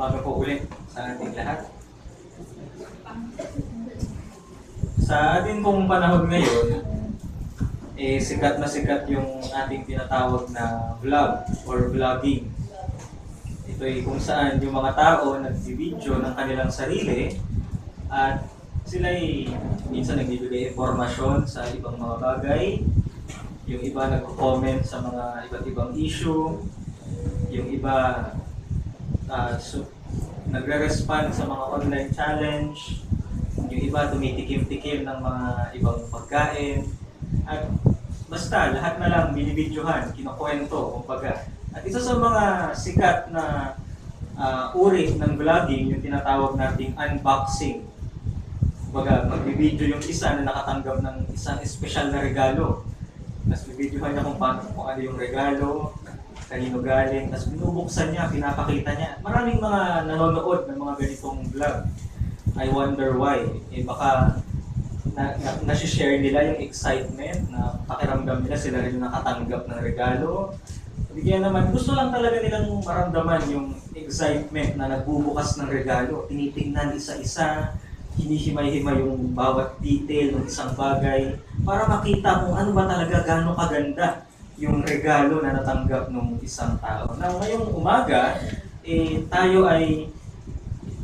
Umaga po ulit sa ating lahat. Sa ating pong panahon ngayon, eh, sikat na sikat yung ating tinatawag na vlog or vlogging. Ito ay kung saan yung mga tao nagbibideo ng kanilang sarili at sila ay minsan nagbibigay informasyon sa ibang mga bagay, yung iba nagko-comment sa mga iba't ibang issue, yung iba uh, so, nagre-respond sa mga online challenge, yung iba tumitikim-tikim ng mga ibang pagkain, at basta lahat na lang binibidyohan, kinukwento, kumbaga. At isa sa mga sikat na uh, uri ng vlogging, yung tinatawag nating unboxing. Kumbaga, magbibideo yung isa na nakatanggap ng isang espesyal na regalo. Tapos bibidyohan niya kung paano, kung ano yung regalo, kanino galing, tapos binubuksan niya, pinapakita niya. Maraming mga nanonood ng mga ganitong vlog. I wonder why. Eh baka na, na, nasi-share nila yung excitement na pakiramdam nila sila rin yung nakatanggap ng regalo. Bigyan naman, gusto lang talaga nilang maramdaman yung excitement na nagbubukas ng regalo. Tinitingnan isa-isa, hinihimay-himay yung bawat detail ng isang bagay para makita kung ano ba talaga gaano kaganda yung regalo na natanggap ng isang tao. Now, ngayong umaga, eh, tayo ay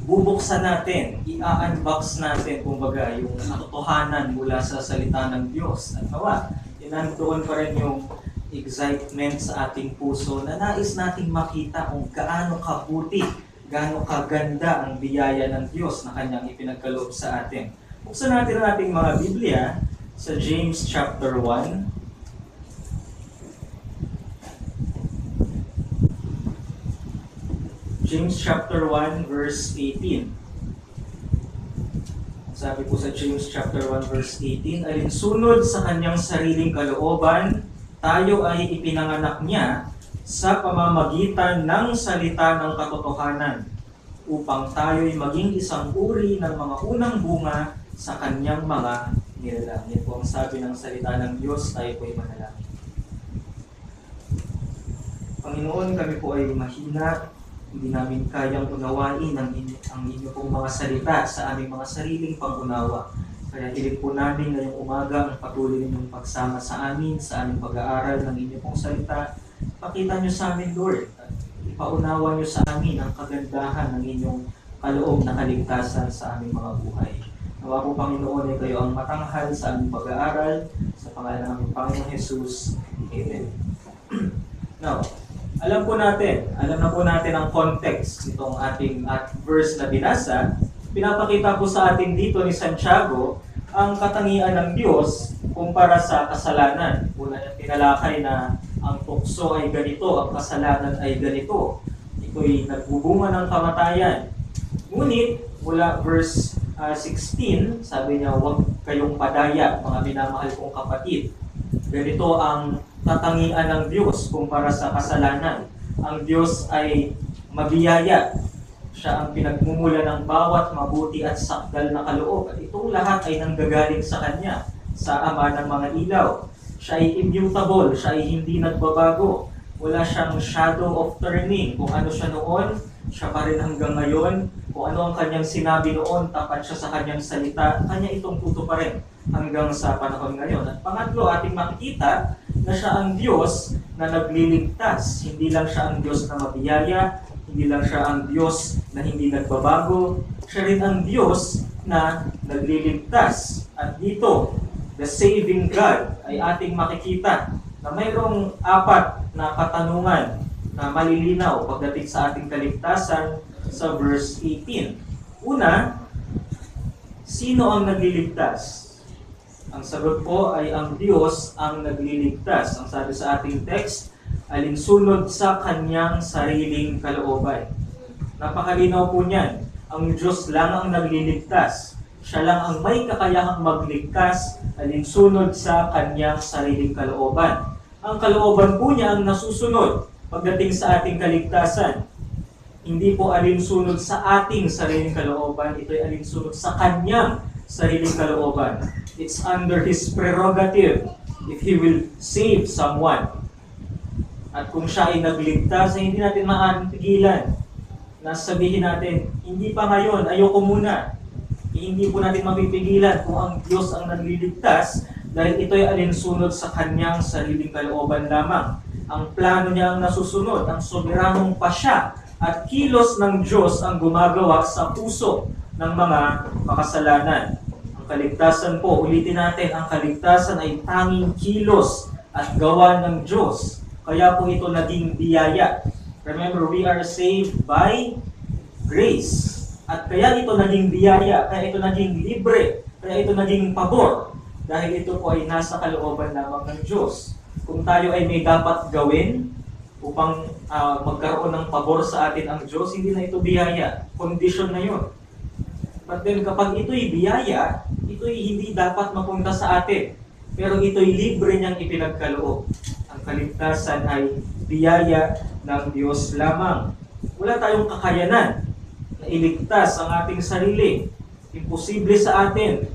bubuksan natin, i-unbox natin, kumbaga, yung katotohanan mula sa salita ng Diyos. At nawa, inandoon pa rin yung excitement sa ating puso na nais nating makita kung gaano kabuti, gaano kaganda ang biyaya ng Diyos na kanyang ipinagkaloob sa atin. Buksan natin ang ating mga Biblia sa James chapter 1, James chapter 1 verse 18. Sabi po sa James chapter 1 verse 18, alinsunod sa kanyang sariling kalooban, tayo ay ipinanganak niya sa pamamagitan ng salita ng katotohanan upang tayo'y maging isang uri ng mga unang bunga sa kanyang mga nilalang. Yan po ang sabi ng salita ng Diyos, tayo po'y manalangin. Panginoon, kami po ay mahina, hindi namin kayang unawain ang, inyo, ang inyo pong mga salita sa aming mga sariling pangunawa. Kaya hiling po namin ngayong umaga ang patuloy ninyong pagsama sa amin, sa aming pag-aaral ng inyo pong salita. Pakita nyo sa amin, Lord, at ipaunawa nyo sa amin ang kagandahan ng inyong kaloob na kaligtasan sa aming mga buhay. Nawa po, Panginoon, ay kayo ang matanghal sa aming pag-aaral, sa pangalan ng aming Panginoon Jesus. Amen. Now, alam po natin, alam na po natin ang context nitong ating at verse na binasa. Pinapakita po sa atin dito ni Santiago ang katangian ng Diyos kumpara sa kasalanan. Una niya tinalakay na ang tukso ay ganito, ang kasalanan ay ganito. Ito'y nagbubunga ng kamatayan. Ngunit, mula verse uh, 16, sabi niya, huwag kayong padaya, mga minamahal kong kapatid. Ganito ang katangian ng Diyos kumpara sa kasalanan. Ang Diyos ay mabiyaya. Siya ang pinagmumula ng bawat mabuti at sakdal na kaloob. At itong lahat ay nanggagaling sa Kanya, sa Ama ng mga ilaw. Siya ay immutable, siya ay hindi nagbabago. Wala siyang shadow of turning. Kung ano siya noon, siya pa rin hanggang ngayon. Kung ano ang kanyang sinabi noon, tapat siya sa kanyang salita, kanya itong tuto pa rin hanggang sa panahon ngayon. At pangatlo, ating makikita na siya ang Diyos na nagliligtas. Hindi lang siya ang Diyos na mabiyaya, hindi lang siya ang Diyos na hindi nagbabago, siya rin ang Diyos na nagliligtas. At dito, the saving God ay ating makikita na mayroong apat na katanungan na malilinaw pagdating sa ating kaligtasan sa verse 18. Una, sino ang nagliligtas? Ang sagot po ay ang Diyos ang nagliligtas. Ang sabi sa ating text, alinsunod sa kanyang sariling kalooban. Napakalinaw po niyan. Ang Diyos lang ang nagliligtas. Siya lang ang may kakayahang magligtas alinsunod sa kanyang sariling kalooban. Ang kalooban po niya ang nasusunod pagdating sa ating kaligtasan. Hindi po alinsunod sa ating sariling kalooban, ito ay alinsunod sa kanyang sariling kalooban. It's under His prerogative if He will save someone. At kung siya ay nagligtas, ay hindi natin maaaring pigilan na sabihin natin, hindi pa ngayon, ayoko muna. Eh, hindi po natin mapipigilan kung ang Diyos ang nagliligtas dahil ito'y alinsunod sa kanyang sariling kalooban lamang. Ang plano niya ang nasusunod, ang soberanong pasya at kilos ng Diyos ang gumagawa sa puso ng mga makasalanan. Kaligtasan po, ulitin natin, ang kaligtasan ay tanging kilos at gawa ng Diyos. Kaya po ito naging biyaya. Remember, we are saved by grace. At kaya ito naging biyaya, kaya ito naging libre, kaya ito naging pabor. Dahil ito po ay nasa kalooban lamang ng Diyos. Kung tayo ay may dapat gawin upang uh, magkaroon ng pabor sa atin ang Diyos, hindi na ito biyaya. Condition na yun. But then kapag ito'y biyaya, ito'y hindi dapat mapunta sa atin. Pero ito'y libre niyang ipinagkaloob. Ang kaligtasan ay biyaya ng Diyos lamang. Wala tayong kakayanan na iligtas ang ating sarili. Imposible sa atin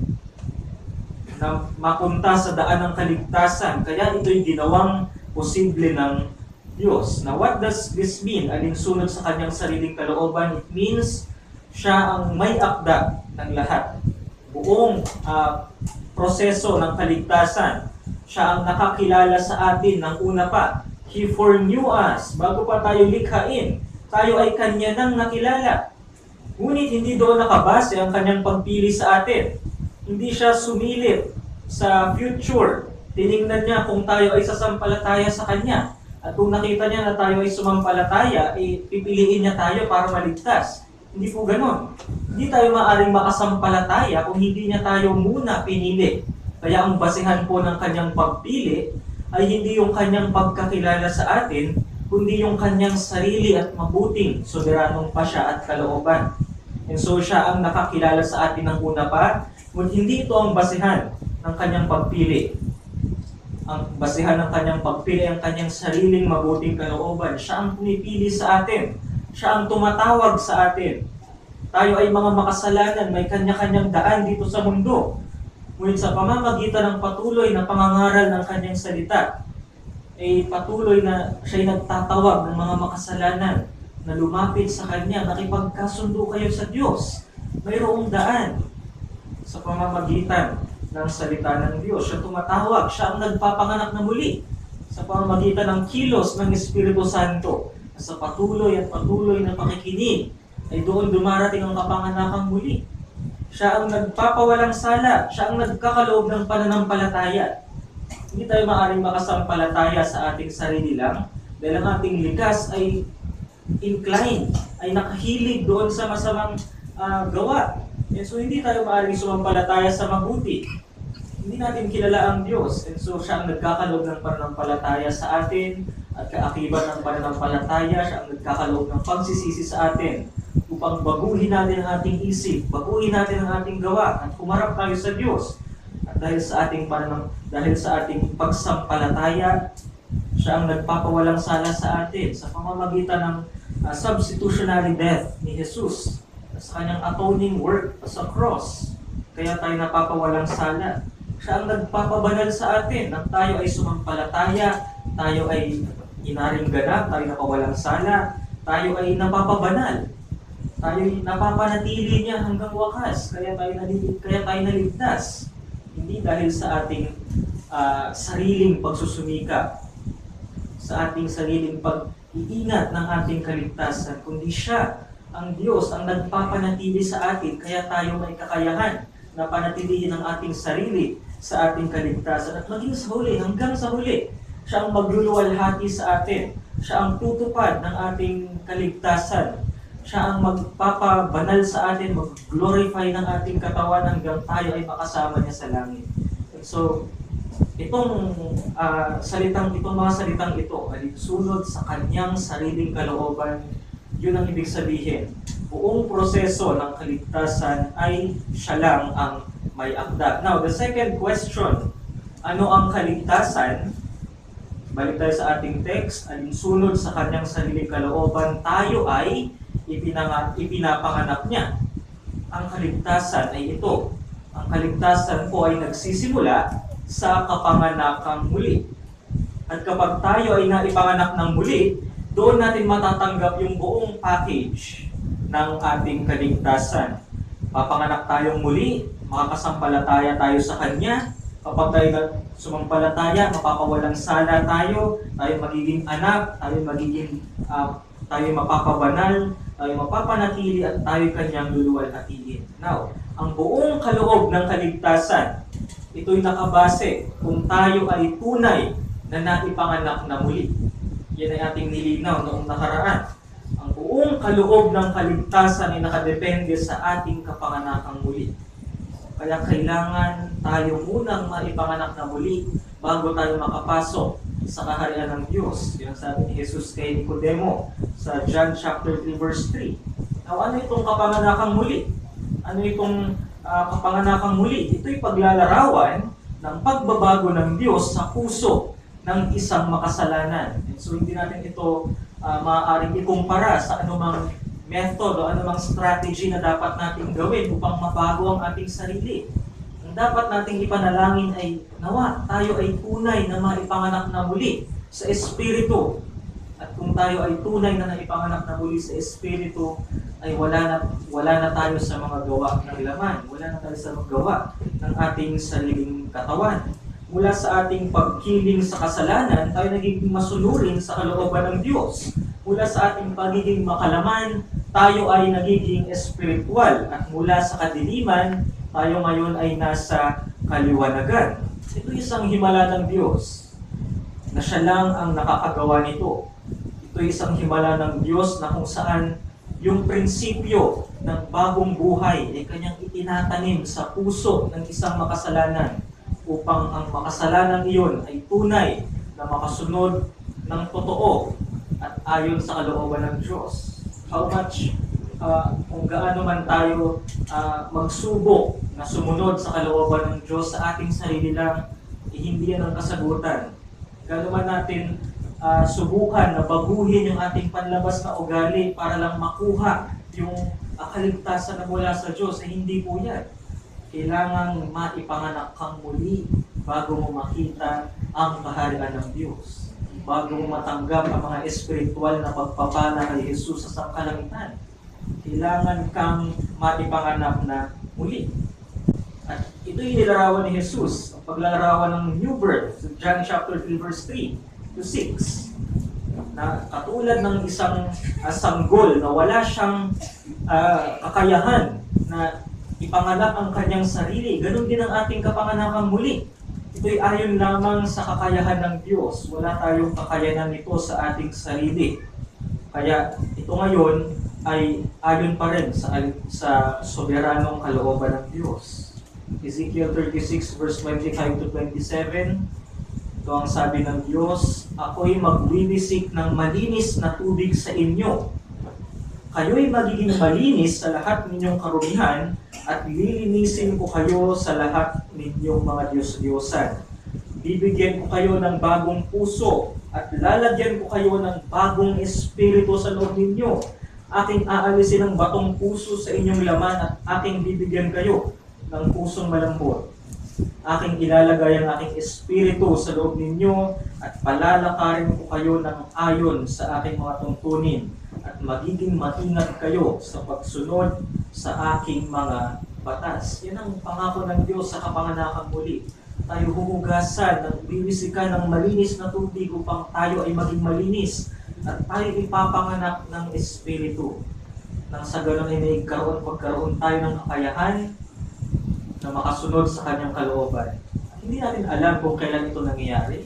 na mapunta sa daan ng kaligtasan. Kaya ito'y ginawang posible ng Diyos. Now, what does this mean? Alinsunod sa kanyang sariling kalooban, it means siya ang may akda ng lahat. Buong uh, proseso ng kaligtasan, siya ang nakakilala sa atin ng una pa. He foreknew us. Bago pa tayo likhain, tayo ay kanya nang nakilala. Ngunit hindi doon nakabase ang kanyang pagpili sa atin. Hindi siya sumilip sa future. Tiningnan niya kung tayo ay sasampalataya sa Kanya. At kung nakita niya na tayo ay sumampalataya, eh, pipiliin niya tayo para maligtas. Hindi po ganon. Hindi tayo maaaring makasampalataya kung hindi niya tayo muna pinili. Kaya ang basihan po ng kanyang pagpili ay hindi yung kanyang pagkakilala sa atin, kundi yung kanyang sarili at mabuting soberanong pasya at kalooban. And so siya ang nakakilala sa atin ng una pa, ngunit hindi ito ang basihan ng kanyang pagpili. Ang basihan ng kanyang pagpili ang kanyang sariling mabuting kalooban. Siya ang pumipili sa atin. Siya ang tumatawag sa atin. Tayo ay mga makasalanan, may kanya-kanyang daan dito sa mundo. Ngunit sa pamamagitan ng patuloy na pangangaral ng kanyang salita, ay patuloy na siya'y nagtatawag ng mga makasalanan na lumapit sa Kanya, nakipagkasundo kayo sa Diyos. Mayroong daan sa pamamagitan ng salita ng Diyos. Siya tumatawag, siya ang nagpapanganak na muli sa pamamagitan ng kilos ng Espiritu Santo. Sa patuloy at patuloy na pakikinig ay doon dumarating ang kapanganakang muli. Siya ang nagpapawalang sala, siya ang nagkakaloob ng pananampalataya. Hindi tayo maaaring makasampalataya sa ating sarili lang dahil ang ating likas ay inclined, ay nakahilig doon sa masamang uh, gawa. And so hindi tayo maaaring sumampalataya sa mabuti. Hindi natin kilala ang Diyos. And so siya ang nagkakaloob ng pananampalataya sa atin at kaakibat ng pananampalataya, siya ang nagkakaloob ng pagsisisi sa atin upang baguhin natin ang ating isip, baguhin natin ang ating gawa at kumarap tayo sa Diyos. At dahil sa ating pananam, dahil sa ating pagsampalataya, siya ang nagpapawalang sala sa atin sa pamamagitan ng uh, substitutionary death ni Jesus sa kanyang atoning work sa cross. Kaya tayo napapawalang sala. Siya ang nagpapabanal sa atin nang tayo ay sumampalataya, tayo ay inaring ganap, tayo napawalang sala, tayo ay napapabanal. Tayo ay napapanatili niya hanggang wakas, kaya tayo, nalig, kaya tayo naligtas. Hindi dahil sa ating uh, sariling pagsusumika, sa ating sariling pag-iingat ng ating kaligtasan, kundi siya ang Diyos ang nagpapanatili sa atin, kaya tayo may kakayahan na panatilihin ang ating sarili sa ating kaligtasan at maging sa huli, hanggang sa huli. Siya ang magluluwalhati sa atin. Siya ang tutupad ng ating kaligtasan. Siya ang magpapabanal sa atin, mag-glorify ng ating katawan hanggang tayo ay makasama niya sa langit. So, itong uh, salitang, itong mga salitang ito ay sunod sa kanyang sariling kalooban yun ang ibig sabihin. Buong proseso ng kaligtasan ay siya lang ang may akda. Now, the second question, ano ang kaligtasan? Balik sa ating text, alinsunod sa kanyang sariling kalooban, tayo ay ipinangat, ipinapanganak niya. Ang kaligtasan ay ito. Ang kaligtasan po ay nagsisimula sa kapanganakang muli. At kapag tayo ay naipanganak ng muli, doon natin matatanggap yung buong package ng ating kaligtasan. Papanganak tayong muli, makakasampalataya tayo sa Kanya. Kapag tayo sumampalataya, mapapawalang sala tayo, tayo magiging anak, tayo magiging, ah, tayo mapapabanal, tayo mapapanatili at tayo kanyang luluwalhatiin. Now, ang buong kaloob ng kaligtasan, ito'y nakabase kung tayo ay tunay na naipanganak na muli. Yan ay ating nilinaw noong nakaraan. Ang buong kaloob ng kaligtasan ay nakadepende sa ating kapanganakang muli. Kaya kailangan tayo munang maipanganak na muli bago tayo makapasok sa kaharian ng Diyos. Yan sabi ni Jesus kay Nicodemo sa John chapter 3 verse 3. Now, ano itong kapanganakang muli? Ano itong ah, kapanganakang muli? Ito'y paglalarawan ng pagbabago ng Diyos sa puso ng isang makasalanan. And so hindi natin ito ah, maaaring ikumpara sa anumang method o anumang strategy na dapat nating gawin upang mabago ang ating sarili. Ang dapat nating ipanalangin ay nawa tayo ay tunay na maipanganak na muli sa Espiritu. At kung tayo ay tunay na naipanganak na muli sa Espiritu, ay wala na, wala na tayo sa mga gawa ng laman. Wala na tayo sa mga gawa ng ating sariling katawan. Mula sa ating pagkiling sa kasalanan, tayo nagiging masunurin sa kalooban ng Diyos. Mula sa ating pagiging makalaman, tayo ay nagiging espiritual. At mula sa kadiliman, tayo ngayon ay nasa kaliwanagan. Ito isang himala ng Diyos na siya lang ang nakakagawa nito. Ito isang himala ng Diyos na kung saan yung prinsipyo ng bagong buhay ay kanyang itinatanim sa puso ng isang makasalanan upang ang makasalanan iyon ay tunay na makasunod ng totoo at ayon sa kalooban ng Diyos. How much, uh, kung gaano man tayo uh, magsubok na sumunod sa kalooban ng Diyos sa ating sarili lang, eh, hindi yan ang kasagutan. Gaano man natin ah, subukan na baguhin yung ating panlabas na ugali para lang makuha yung ah, kaligtasan na mula sa Diyos, eh hindi po yan. Kailangang maipanganak kang muli bago mo makita ang kaharian ng Diyos. Bago mo matanggap ang mga espiritual na pagpapala kay Jesus sa sangkalamitan. Kailangan kang maipanganak na muli. At ito'y nilarawan ni Jesus, ang paglalarawan ng new birth, sa John chapter 3 verse 3 to 6. Na katulad ng isang uh, sanggol na wala siyang ah, kakayahan na ipanganak ang kanyang sarili, ganun din ang ating kapanganakang muli. Ito'y ayon lamang sa kakayahan ng Diyos. Wala tayong kakayanan nito sa ating sarili. Kaya ito ngayon ay ayon pa rin sa, sa soberanong kalooban ng Diyos. Ezekiel 36 verse 25 to 27. Ito ang sabi ng Diyos, Ako'y magwiwisik ng malinis na tubig sa inyo. Kayo'y magiging malinis sa lahat ninyong karumihan at lilinisin ko kayo sa lahat ninyong mga Diyos-Diyosan. Bibigyan ko kayo ng bagong puso at lalagyan ko kayo ng bagong espiritu sa loob ninyo. Aking aalisin ang batong puso sa inyong laman at aking bibigyan kayo ng pusong malambot. Aking ilalagay ang aking espiritu sa loob ninyo at palalakarin ko kayo ng ayon sa aking mga tungtunin at magiging maingat kayo sa pagsunod sa aking mga batas. Yan ang pangako ng Diyos sa kapanganakang muli. Tayo huhugasan, ng biwisikan ng malinis na tubig upang tayo ay maging malinis at tayo ipapanganak ng Espiritu. Nang sa ganun ay may karoon, pagkaroon tayo ng kakayahan na makasunod sa kanyang kalooban. Hindi natin alam kung kailan ito nangyayari.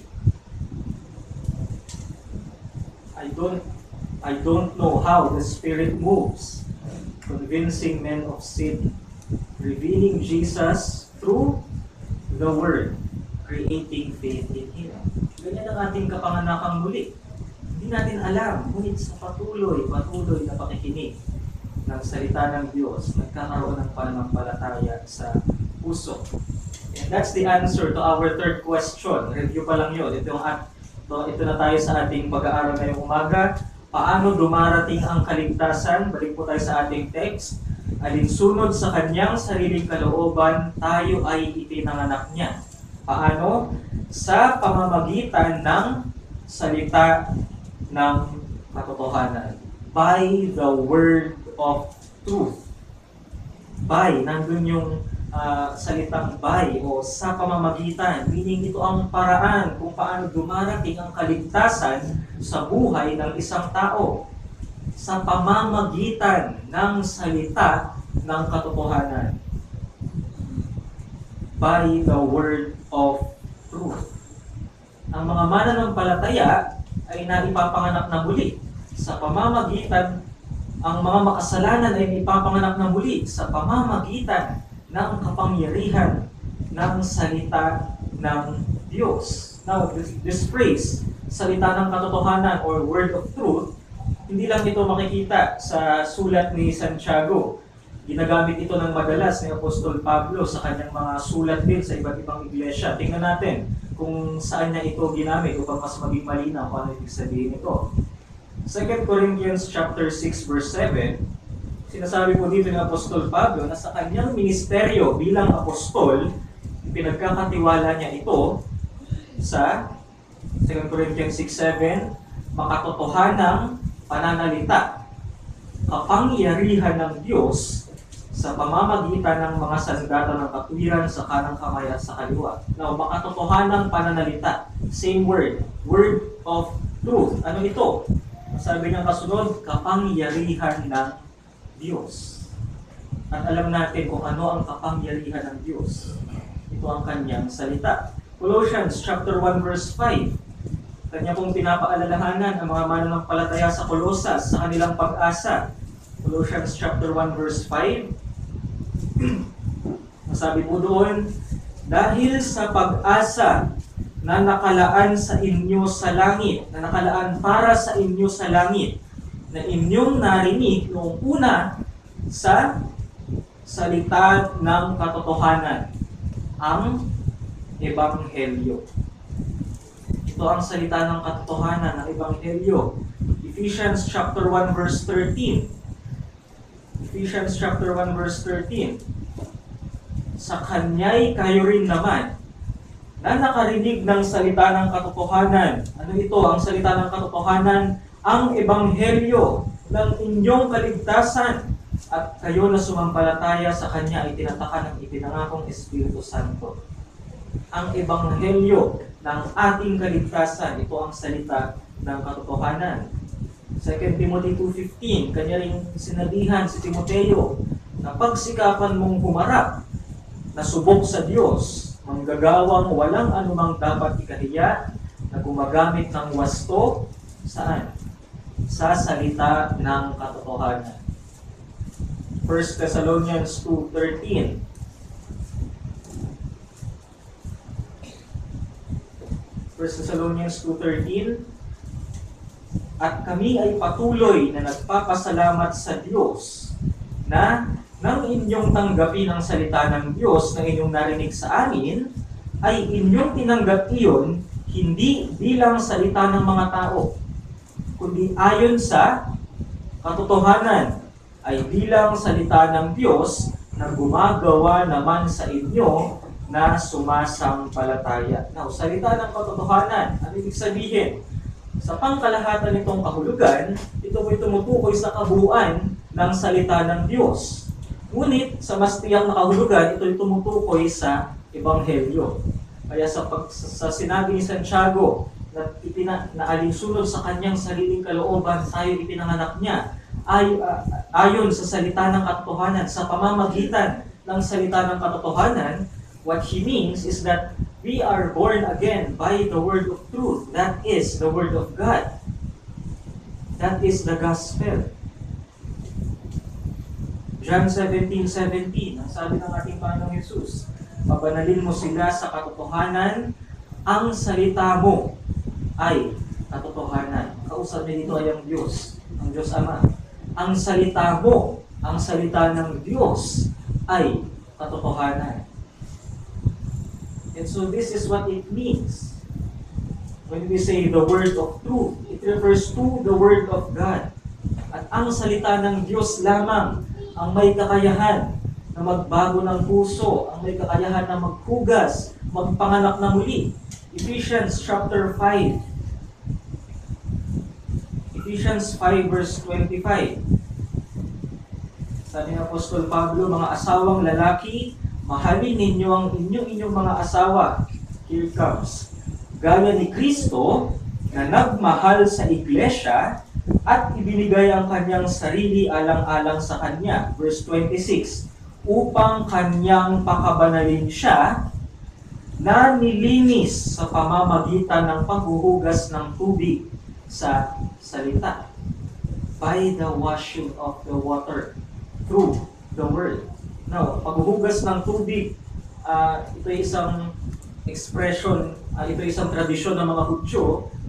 I don't I don't know how the Spirit moves, convincing men of sin, revealing Jesus through the Word, creating faith in Him. Ganyan ang ating kapanganakang muli. Hindi natin alam, ngunit sa patuloy, patuloy na pakikinig ng salita ng Diyos, nagkakaroon ng pananampalataya sa puso. And that's the answer to our third question. Review pa lang yun. Ito, yung ito, ito na tayo sa ating pag-aaral ngayong umaga. Paano dumarating ang kaligtasan? Balik po tayo sa ating text. Alinsunod sa kanyang sariling kalooban, tayo ay ipinanganak niya. Paano? Sa pamamagitan ng salita ng katotohanan. By the word of truth. By, nandun yung ah, salitang by o sa pamamagitan. Meaning ito ang paraan kung paano dumarating ang kaligtasan sa buhay ng isang tao. Sa pamamagitan ng salita ng katotohanan. By the word of truth. Ang mga mananampalataya ay naipapanganak na muli sa pamamagitan ang mga makasalanan ay ipapanganak na muli sa pamamagitan ng kapangyarihan ng salita ng Diyos. Now, this, this phrase, salita ng katotohanan or word of truth, hindi lang ito makikita sa sulat ni Santiago. Ginagamit ito ng madalas ni Apostol Pablo sa kanyang mga sulat din sa iba't ibang iglesia. Tingnan natin kung saan niya ito ginamit upang mas maging malinaw kung ano ibig sabihin ito. 2 Corinthians chapter 6 verse 7, sinasabi po dito ni Apostol Pablo na sa kanyang ministeryo bilang apostol, pinagkakatiwala niya ito sa 2 Corinthians 6.7, makatotohanang pananalita, kapangyarihan ng Diyos sa pamamagitan ng mga sandata ng katwiran sa kanang kamay at sa kaliwa. Now, makatotohanang pananalita, same word, word of truth. Ano ito? Sabi ng kasunod, kapangyarihan ng Diyos. At alam natin kung ano ang kapangyarihan ng Diyos. Ito ang kanyang salita. Colossians chapter 1 verse 5. Kanya pong pinapaalalahanan ang mga mananampalataya sa Colosas sa kanilang pag-asa. Colossians chapter 1 verse 5. Masabi po doon, dahil sa pag-asa na nakalaan sa inyo sa langit, na nakalaan para sa inyo sa langit, na inyong narinig noong una sa salita ng katotohanan, ang Ebanghelyo. Ito ang salita ng katotohanan ng Ebanghelyo. Ephesians chapter 1 verse 13. Ephesians chapter 1 verse 13. Sa kanya'y kayo rin naman na nakarinig ng salita ng katotohanan. Ano ito? Ang salita ng katotohanan, ang ebanghelyo ng inyong kaligtasan at kayo na sumampalataya sa Kanya ay tinataka ng ipinangakong Espiritu Santo. Ang ebanghelyo ng ating kaligtasan, ito ang salita ng katotohanan. 2 Timothy 2.15, kanya rin sinabihan si Timoteo na pagsikapan mong humarap na subok sa Diyos manggagawang walang anumang dapat ikahiya na gumagamit ng wasto saan? Sa salita ng katotohanan. 1 Thessalonians 2.13 1 Thessalonians 2.13 At kami ay patuloy na nagpapasalamat sa Diyos na nang inyong tanggapin ang salita ng Diyos na inyong narinig sa amin, ay inyong tinanggap iyon hindi bilang salita ng mga tao, kundi ayon sa katotohanan ay bilang salita ng Diyos na gumagawa naman sa inyo na sumasampalataya. Now, salita ng katotohanan, ano ibig sabihin? Sa pangkalahatan nitong kahulugan, ito po'y tumutukoy sa kabuuan ng salita ng Diyos. Ngunit sa mas tiyang nakahulugan, ito'y tumutukoy sa Ebanghelyo. Kaya sa, pag, sa, sa sinabi ni Santiago na, ipina, na alinsunod sa kanyang sariling kalooban, tayo ipinanganak niya, ay, uh, ayon sa salita ng katotohanan, sa pamamagitan ng salita ng katotohanan, what he means is that we are born again by the word of truth. That is the word of God. That is the gospel. John 17:17, ang sabi ng ating Panginoong Yesus, Pabanalin mo sila sa katotohanan, ang salita mo ay katotohanan. Kausap niya dito ay ang Diyos, ang Diyos Ama. Ang salita mo, ang salita ng Diyos ay katotohanan. And so this is what it means. When we say the word of truth, it refers to the word of God. At ang salita ng Diyos lamang ang may kakayahan na magbago ng puso, ang may kakayahan na maghugas, magpanganak na muli. Ephesians chapter 5. Ephesians 5 verse 25. Sabi ng Apostol Pablo, mga asawang lalaki, mahalin ninyo ang inyong inyong mga asawa. Here comes. Gaya ni Kristo na nagmahal sa iglesia at ibinigay ang kanyang sarili alang-alang sa kanya. Verse 26, upang kanyang pakabanalin siya na nilinis sa pamamagitan ng paghuhugas ng tubig sa salita by the washing of the water through the word. Now, paghuhugas ng tubig, ah, ito ay isang expression, ah, ito ay isang tradisyon ng mga Hudyo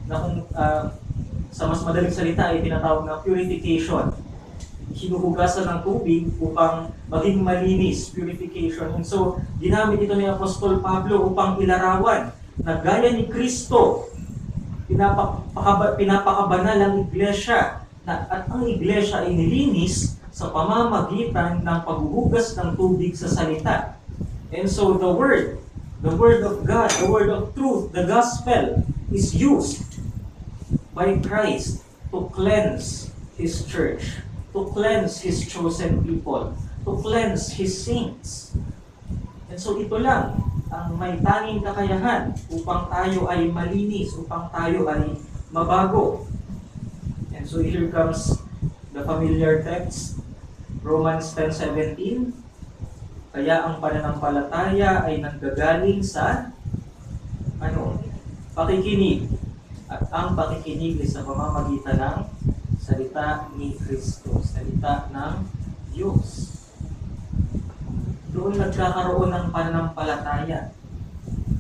na kung ah, sa mas madaling salita ay tinatawag na purification. Hinuhugasan ng tubig upang maging malinis, purification. And so, ginamit ito ni Apostol Pablo upang ilarawan na gaya ni Kristo, pinapakaba, pinapakabanal ang iglesia na, at ang iglesia ay nilinis sa pamamagitan ng paghuhugas ng tubig sa salita. And so the word, the word of God, the word of truth, the gospel is used by Christ to cleanse His church, to cleanse His chosen people, to cleanse His saints. And so ito lang ang may tanging kakayahan upang tayo ay malinis, upang tayo ay mabago. And so here comes the familiar text, Romans 10.17. Kaya ang pananampalataya ay nanggagaling sa ano, pakikinig. At ang pakikinig ay sa pamamagitan ng salita ni Kristo, salita ng Diyos. Doon nagkakaroon ng pananampalataya.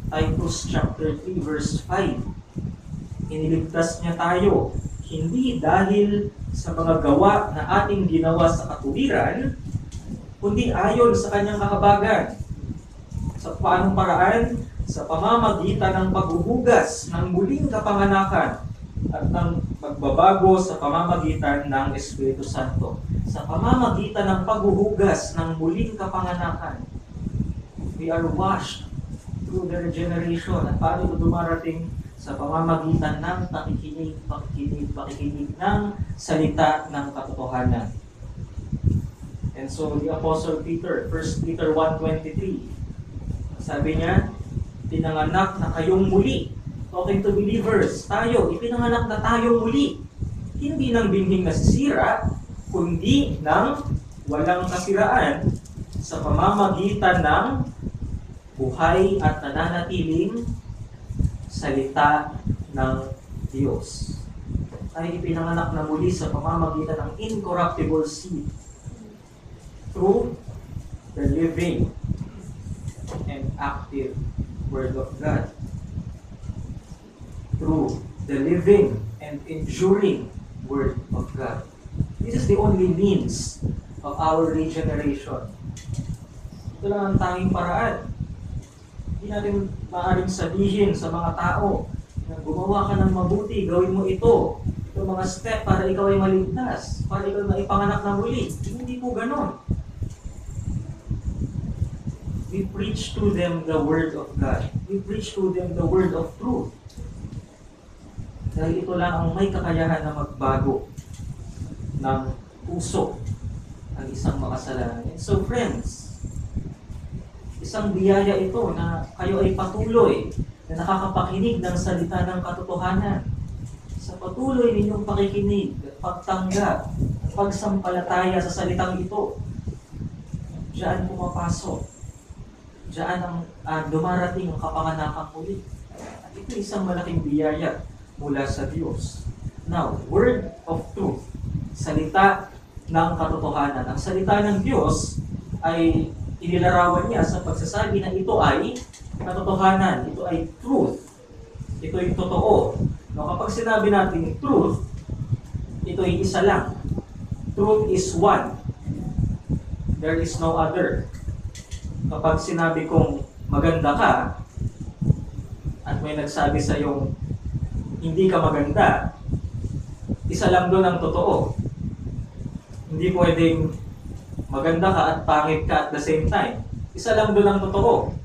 Titus chapter 3 verse 5. Iniligtas niya tayo hindi dahil sa mga gawa na ating ginawa sa katuwiran, kundi ayon sa kanyang kahabagan. Sa paanong paraan? Sa pamamagitan ng paghuhugas ng muling kapanganakan at ng pagbabago sa pamamagitan ng Espiritu Santo. Sa pamamagitan ng paghuhugas ng muling kapanganakan, we are washed through the regeneration. At paano ito dumarating sa pamamagitan ng pakikinig, pakikinig, pakikinig ng salita ng katotohanan. And so the Apostle Peter, 1 Peter 1.23, sabi niya, pinanganak na kayong muli. Talking to believers, tayo, ipinanganak na tayong muli. Hindi ng binhing nasisira, kundi ng walang kasiraan sa pamamagitan ng buhay at nananatiling salita ng Diyos. Tayo ipinanganak na muli sa pamamagitan ng incorruptible seed through the living and active Word of God. Through the living and enduring Word of God. This is the only means of our regeneration. Ito lang ang tanging paraan. Hindi natin maaaring sabihin sa mga tao na gumawa ka ng mabuti, gawin mo ito. Ito mga step para ikaw ay maligtas, para ikaw ay maipanganak na muli. Hindi po ganon. We preach to them the Word of God. We preach to them the Word of truth. Dahil ito lang ang may kakayahan na magbago ng puso ng isang makasalanan. So friends, isang biyaya ito na kayo ay patuloy na nakakapakinig ng salita ng katotohanan. Sa patuloy ninyong pakikinig at pagtanggap at pagsampalataya sa salitang ito, diyan pumapasok Diyan ang uh, dumarating ang kapanganakang muli. At ito isang malaking biyaya mula sa Diyos. Now, word of truth, salita ng katotohanan. Ang salita ng Diyos ay inilarawan niya sa pagsasabi na ito ay katotohanan, ito ay truth, ito ay totoo. No, kapag sinabi natin truth, ito ay isa lang. Truth is one. There is no other kapag sinabi kong maganda ka, at may nagsabi sa yung hindi ka maganda, isa lang doon ang totoo. Hindi pwedeng maganda ka at pangit ka at the same time. Isa lang doon ang totoo.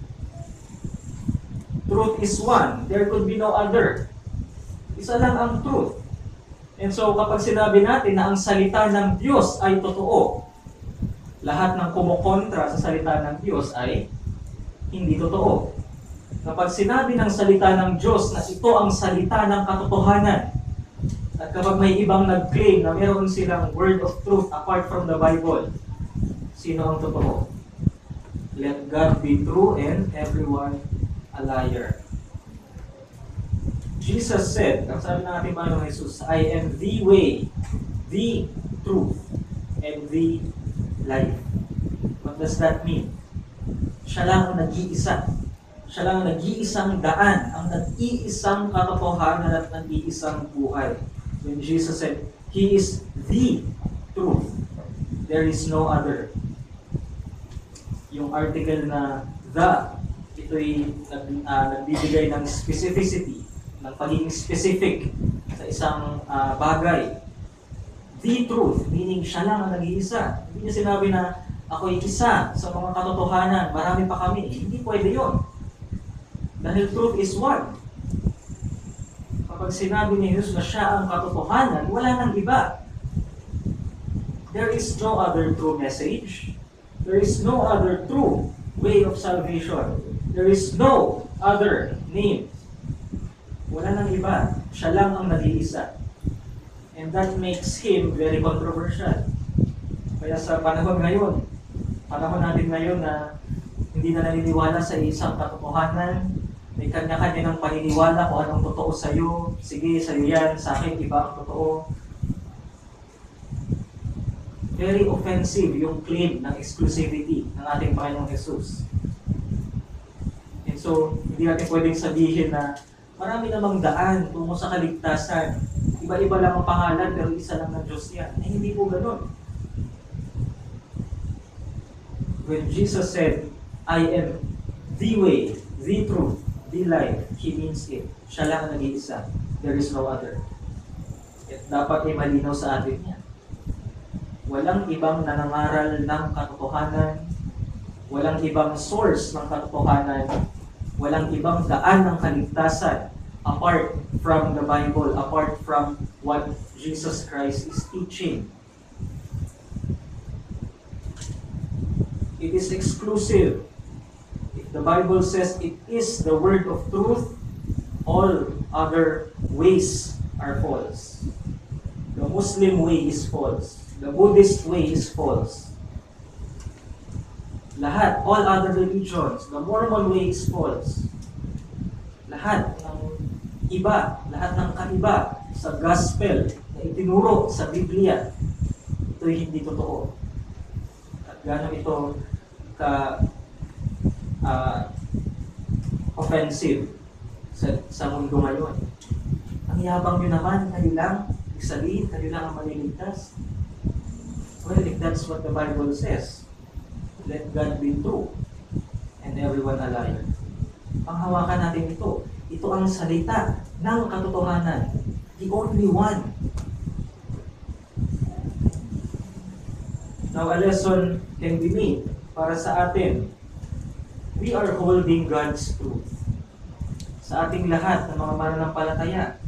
Truth is one. There could be no other. Isa lang ang truth. And so kapag sinabi natin na ang salita ng Diyos ay totoo, lahat ng kumukontra sa salita ng Diyos ay hindi totoo. Kapag sinabi ng salita ng Diyos na ito ang salita ng katotohanan, at kapag may ibang nag-claim na meron silang word of truth apart from the Bible, sino ang totoo? Let God be true and everyone a liar. Jesus said, ang sabi ng ating Panginoon Jesus, I am the way, the truth, and the life. What does that mean? Siya lang ang nag-iisa. Siya lang ang nag-iisang daan, ang nag-iisang katotohanan at nag-iisang buhay. When Jesus said, He is the truth. There is no other. Yung article na the, ito'y nag, ah, nagbibigay ng specificity, ng pagiging specific sa isang ah, bagay. The truth, meaning siya lang ang nag-iisa. Hindi niya sinabi na ako'y isa sa mga katotohanan, marami pa kami. Hindi pwede yon. Dahil truth is one. Kapag sinabi ni Jesus na siya ang katotohanan, wala nang iba. There is no other true message. There is no other true way of salvation. There is no other name. Wala nang iba. Siya lang ang nag-iisa. And that makes him very controversial. Kaya sa panahon ngayon, panahon natin ngayon na hindi na naniniwala sa isang katotohanan, may kanya-kanya ng paniniwala kung anong totoo sa iyo. Sige, sa iyo yan, sa akin iba ang totoo. Very offensive yung claim ng exclusivity ng ating Panginoong Jesus. And so, hindi natin pwedeng sabihin na marami namang daan tungo sa kaligtasan. Iba-iba lang ang pangalan pero isa lang ng Diyos yan. Eh, hindi po ganun. When Jesus said, I am the way, the truth, the life, He means it. Siya lang ang nag-iisa. There is no other. At dapat ay malinaw sa atin yan. Walang ibang nanangaral ng katotohanan, walang ibang source ng katotohanan, walang ibang daan ng kaligtasan apart from the Bible, apart from what Jesus Christ is teaching. It is exclusive. The Bible says it is the word of truth, all other ways are false. The Muslim way is false. The Buddhist way is false. Lahat, all other religions, the Mormon way is false. Lahat ng iba, lahat ng kaiba sa gospel na itinuro sa Biblia, ito'y hindi totoo. At gano'n ito ka offensive sa, sa mundo ngayon. Ang yabang nyo naman, kayo lang, sabihin, kayo lang ang maliligtas. Well, if that's what the Bible says, let God be true and everyone a liar. Panghawakan natin ito. Ito ang salita ng katotohanan. The only one. Now, a lesson can be made para sa atin. We are holding God's truth. Sa ating lahat ng mga mananampalataya,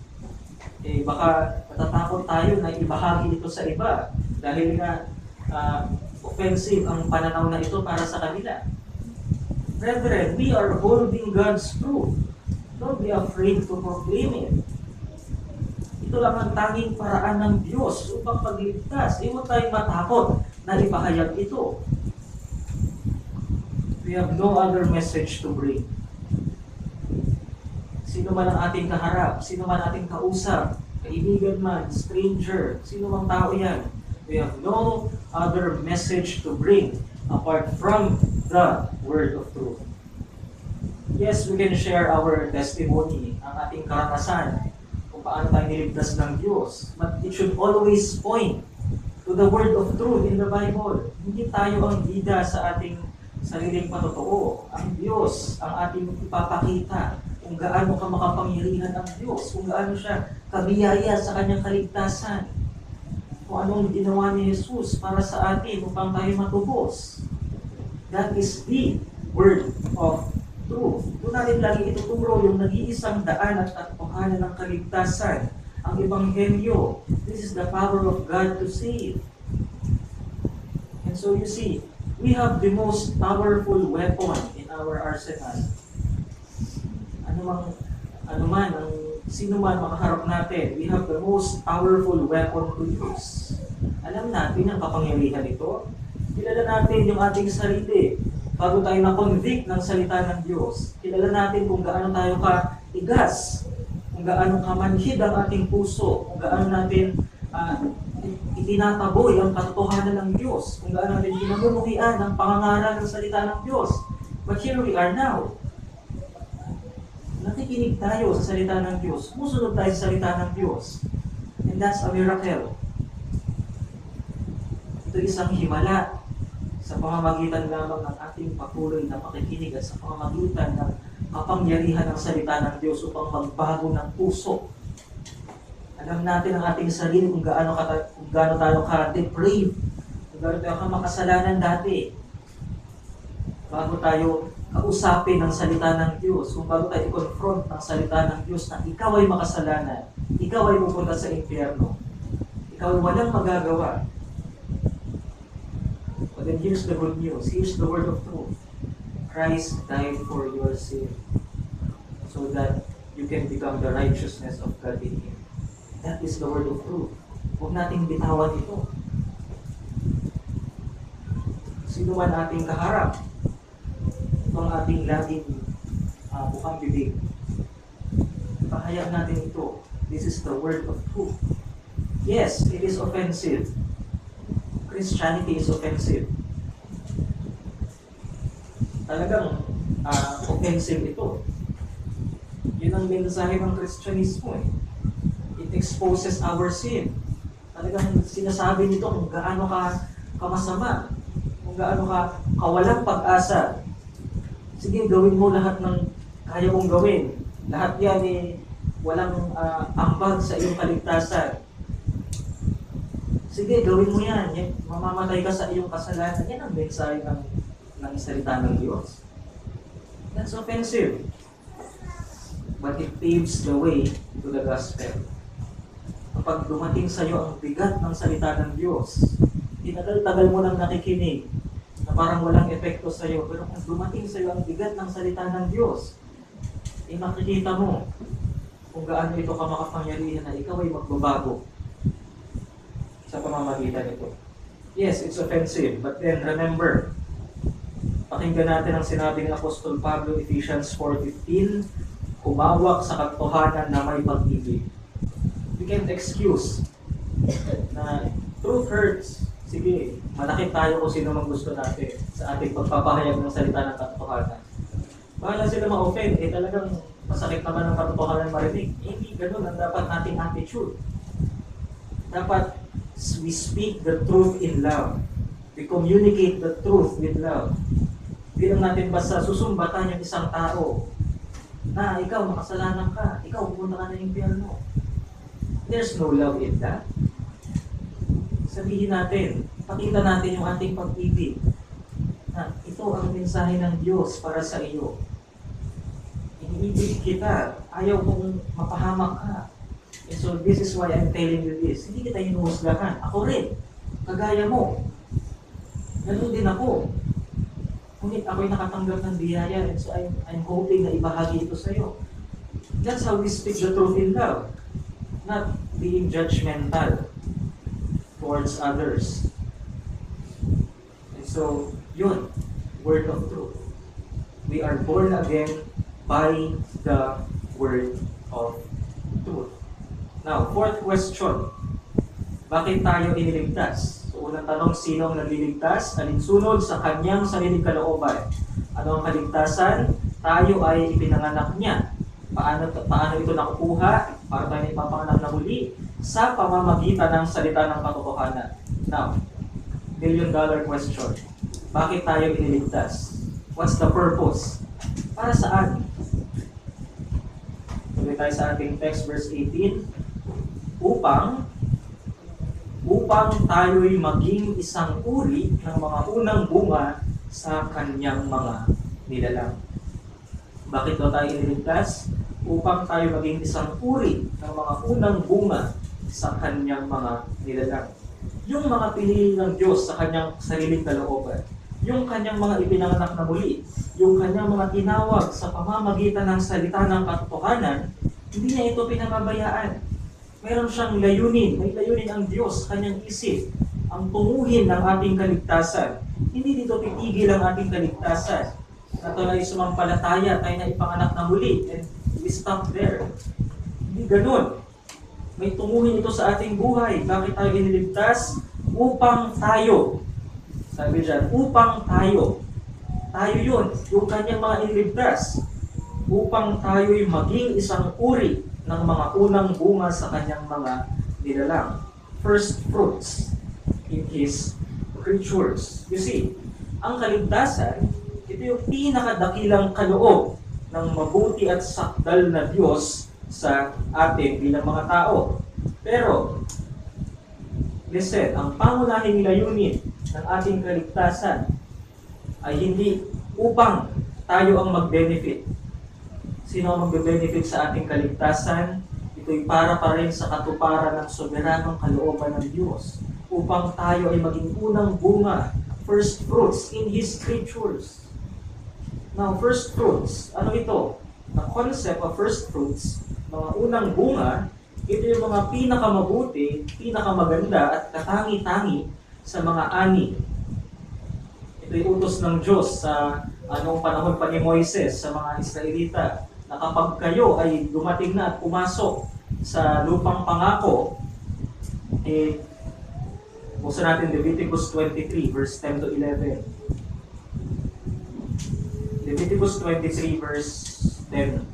eh baka natatakot tayo na ibahagi ito sa iba dahil nga ah, offensive ang pananaw na ito para sa kanila. Brethren, we are holding God's truth. Don't be afraid to proclaim it. Ito lang ang tanging paraan ng Diyos upang pagligtas. Mo tayong matakot na ipahayag ito. We have no other message to bring. Sino man ang ating kaharap, sino man ating kausap, kaibigan man, stranger, sino mang tao yan, we have no other message to bring apart from the word of truth. Yes, we can share our testimony, ang ating karanasan, kung paano tayo niligtas ng Diyos. But it should always point to the word of truth in the Bible. Hindi tayo ang bida sa ating sariling patotoo. Ang Diyos ang ating ipapakita kung gaano ka makapangyarihan ang Diyos, kung gaano siya kabiyaya sa kanyang kaligtasan, kung anong ginawa ni Jesus para sa atin upang tayo matubos. That is the word of truth. Doon natin lagi ituturo yung nag-iisang daan at katotohanan ng kaligtasan, ang Ebanghelyo. This is the power of God to save. And so you see, we have the most powerful weapon in our arsenal. Ano mang, ano man, ang sino man makaharap natin, we have the most powerful weapon to use. Alam natin ang kapangyarihan nito. Kilala natin yung ating sarili. Bago tayo na-convict ng salita ng Diyos, kilala natin kung gaano tayo ka-igas, kung gaano kamanhid ang ating puso, kung gaano natin ah, itinataboy ang katotohanan ng Diyos, kung gaano natin pinamumuhian ang pangangaral ng salita ng Diyos. But here we are now. Nakikinig tayo sa salita ng Diyos. Sumusunod tayo sa salita ng Diyos. And that's a miracle. Ito isang himala sa pamamagitan lamang ng ating patuloy na pakikinig at sa pamamagitan ng kapangyarihan ng salita ng Diyos upang magbago ng puso. Alam natin ang ating sarili kung gaano, ka, kung gaano tayo ka-depraved, kung gaano tayo ka-makasalanan dati. Bago tayo kausapin ng salita ng Diyos, kung bago tayo i-confront ng salita ng Diyos na ikaw ay makasalanan, ikaw ay pupunta sa impyerno, ikaw ay walang magagawa. But then here's the good news, here's the word of truth. Christ died for your sin so that you can become the righteousness of God in Him. That is the word of truth. Huwag nating bitawan ito. Sino man ating kaharap, ito ang ating laging uh, bukang bibig. Pahayag natin ito. This is the word of truth. Yes, it is offensive. Christianity is offensive. Talagang uh, offensive ito. Yun ang mensahe ng Kristyanismo eh. Exposes our sin. Talagang sinasabi nito kung gaano ka kamasama, kung gaano ka kawalang pag-asa. Sige, gawin mo lahat ng kaya mong gawin. Lahat yan eh, walang uh, ambag sa iyong kaligtasan. Sige, gawin mo yan. yan. Mamamatay ka sa iyong kasalanan. Yan ang mensahe ng, ng salita ng Diyos. That's offensive. But it paves the way to the gospel. Kapag dumating sa iyo ang bigat ng salita ng Diyos, tinagal-tagal mo nang nakikinig na parang walang epekto sa iyo. Pero kung dumating sa iyo ang bigat ng salita ng Diyos, eh makikita mo kung gaano ito ka makapangyarihan na ikaw ay magbabago sa pamamagitan nito. Yes, it's offensive, but then remember, pakinggan natin ang sinabi ni Apostol Pablo, Ephesians 4.15, humawak sa katotohanan na may pag-ibig. We can't excuse na truth hurts. Sige, malaki tayo kung sino mang gusto natin sa ating pagpapahayag ng salita ng katotohanan. Bahala sila ma-offend, eh talagang masakit naman ang katotohanan marinig. Eh, hindi ganun ang dapat nating attitude. Dapat we speak the truth in love. We communicate the truth with love. Hindi lang natin basta susumbatan yung isang tao na ikaw makasalanan ka, ikaw pupunta ka ng impyerno. There's no love in that. Sabihin natin, pakita natin yung ating pag-ibig na ito ang mensahe ng Diyos para sa iyo. Iniibig kita, ayaw kong mapahamak ka. And so this is why I'm telling you this. Hindi kita hinuhusgahan. Ako rin. Kagaya mo. Ganun din ako. Ngunit ako'y nakatanggap ng biyaya and so I'm, I'm hoping na ibahagi ito sa iyo. That's how we speak the truth in love. Not being judgmental towards others. And so, yun, word of truth. We are born again by the word of truth. Now, fourth question. Bakit tayo iniligtas? So, unang tanong, sino ang nagliligtas? Alinsunod sa kanyang sariling kalooban. Ano ang kaligtasan? Tayo ay ipinanganak niya. Paano, paano ito nakukuha? Para tayo ipapanganak na muli? Sa pamamagitan ng salita ng katotohanan. Now, million dollar question. Bakit tayo iniligtas? What's the purpose? Para saan? Tuloy tayo sa ating text, verse 18 upang upang tayo'y maging isang uri ng mga unang bunga sa kanyang mga nilalang. Bakit daw tayo iniligtas? Upang tayo maging isang uri ng mga unang bunga sa kanyang mga nilalang. yung mga pinili ng Diyos sa kanyang sariling kalooban, yung kanyang mga ipinanganak na muli, yung kanyang mga tinawag sa pamamagitan ng salita ng katotohanan, hindi niya ito pinababayaan. Meron siyang layunin, may layunin ang Diyos, kanyang isip, ang tunguhin ng ating kaligtasan. Hindi dito titigil ang ating kaligtasan. Na ito ay sumampalataya, tayo na ipanganak na muli, and we stop there. Hindi ganun. May tunguhin ito sa ating buhay. Bakit tayo iniligtas? Upang tayo. Sabi dyan, upang tayo. Tayo yun, yung kanyang mga iniligtas. Upang tayo'y maging isang uri ng mga unang bunga sa kanyang mga nilalang. First fruits in His creatures. You see, ang kaligtasan, ito yung pinakadakilang kaloob ng mabuti at sakdal na Diyos sa atin bilang mga tao. Pero, listen, ang pangunahing layunin ng ating kaligtasan ay hindi upang tayo ang mag-benefit. Sino ang mag-benefit sa ating kaligtasan? Ito'y para pa rin sa katuparan ng soberanong kalooban ng Diyos upang tayo ay maging unang bunga, first fruits in His creatures. Now, first fruits, ano ito? The concept of first fruits, mga unang bunga, ito yung mga pinakamabuti, pinakamaganda at katangi-tangi sa mga ani. Ito yung utos ng Diyos sa anong panahon pa ni Moises sa mga Israelita na kapag kayo ay dumating na at pumasok sa lupang pangako, eh, buksan natin Leviticus 23 verse 10 to 11. Leviticus 23 verse 10.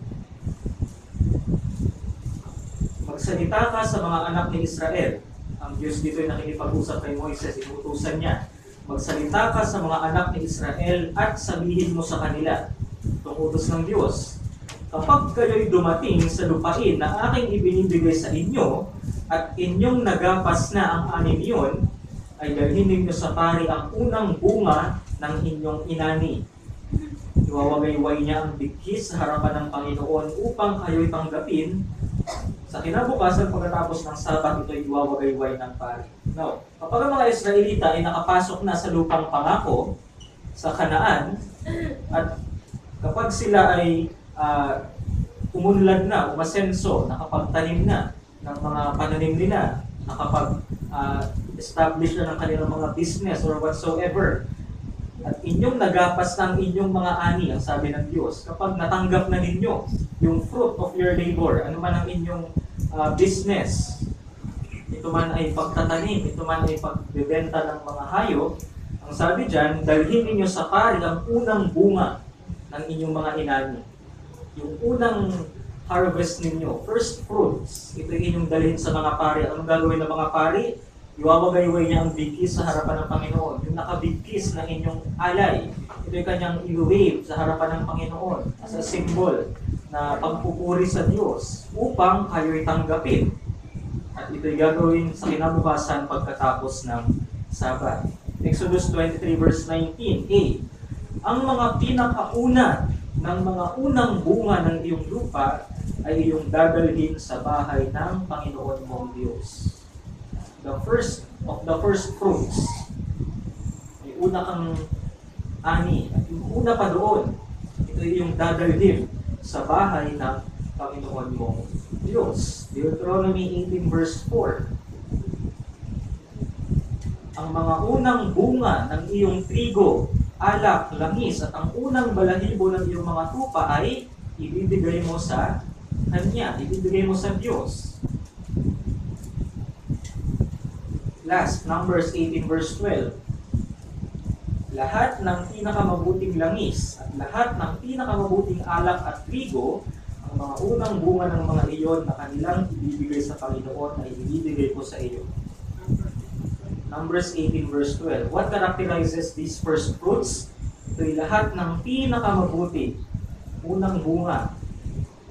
Magsalita ka sa mga anak ni Israel. Ang Diyos dito ay nakikipag-usap kay Moises, inutusan niya. Magsalita ka sa mga anak ni Israel at sabihin mo sa kanila. Itong utos ng Diyos. Kapag kayo'y dumating sa lupain na aking ibinibigay sa inyo at inyong nagapas na ang anim yun, ay dalhin ninyo sa pari ang unang bunga ng inyong inani. Iwawagayway niya ang bigkis sa harapan ng Panginoon upang kayo'y tanggapin sa kinabukasan pagkatapos ng Sabat, ito ay iwawagayway ng pari. Now, kapag ang mga Israelita ay nakapasok na sa lupang pangako, sa Kanaan, at kapag sila ay uh, umunlad na, umasenso, nakapagtanim na ng mga pananim nila, nakapag uh, establish na ng kanilang mga business or whatsoever, at inyong nagapas ng inyong mga ani, ang sabi ng Diyos, kapag natanggap na ninyo yung fruit of your labor, ano man ang inyong uh, business, ito man ay pagtatanim, ito man ay pagbebenta ng mga hayop, ang sabi dyan, dalhin ninyo sa pari ang unang bunga ng inyong mga inani. Yung unang harvest ninyo, first fruits, ito yung inyong dalhin sa mga pari. Anong gagawin ng mga pari? Iwawagayway niya ang bigkis sa harapan ng Panginoon. Yung nakabigkis ng inyong alay, ito yung kanyang i-wave sa harapan ng Panginoon as a symbol na pagpupuri sa Diyos upang kayo'y tanggapin. At ito'y gagawin sa kinabukasan pagkatapos ng Sabat. Exodus 23 verse 19a. Ang mga pinakauna ng mga unang bunga ng iyong lupa ay iyong dadalhin sa bahay ng Panginoon mong Diyos the first of the first fruits. May una kang ani. At yung una pa doon, ito yung dadalhin sa bahay ng Panginoon mong Diyos. Deuteronomy 18 verse 4. Ang mga unang bunga ng iyong trigo, alak, langis, at ang unang balahibo ng iyong mga tupa ay ibibigay mo sa Kanya, ibibigay mo sa Diyos. Last, Numbers 18 verse 12. Lahat ng pinakamabuting langis at lahat ng pinakamabuting alak at trigo, ang mga unang bunga ng mga iyon na kanilang ibibigay sa Panginoon ay ibibigay ko sa iyo. Numbers 18 verse 12. What characterizes these first fruits? Ito'y lahat ng pinakamabuti, unang bunga.